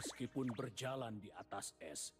meskipun berjalan di atas es